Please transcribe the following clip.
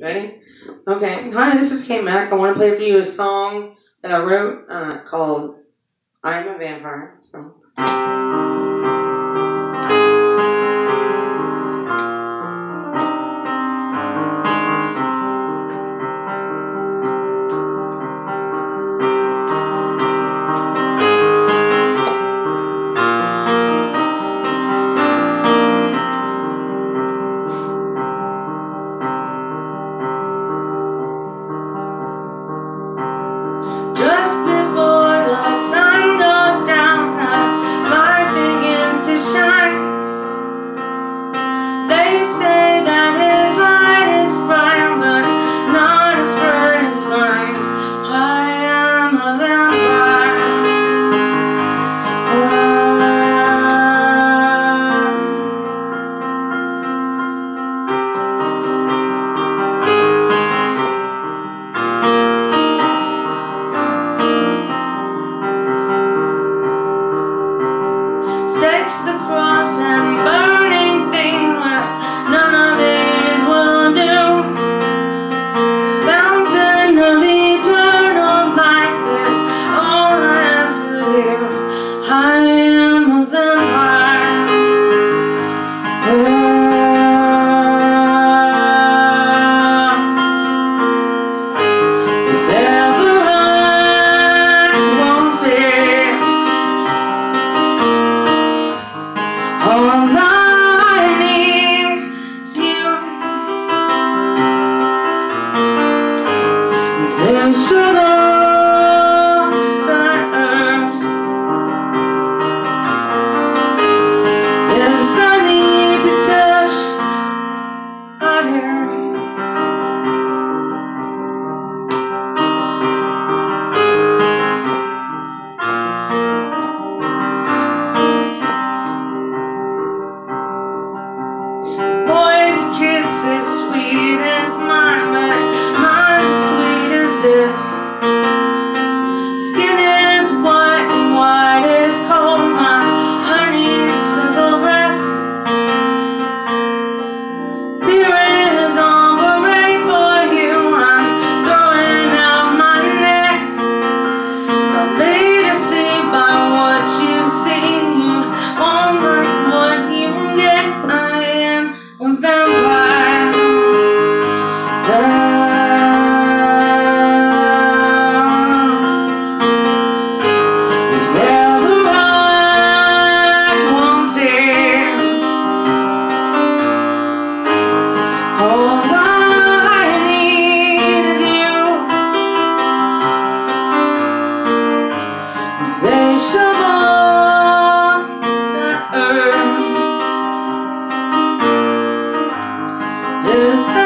Ready? Okay. Hi, this is Kate Mac. I want to play for you a song that I wrote uh, called I'm a Vampire. So. just is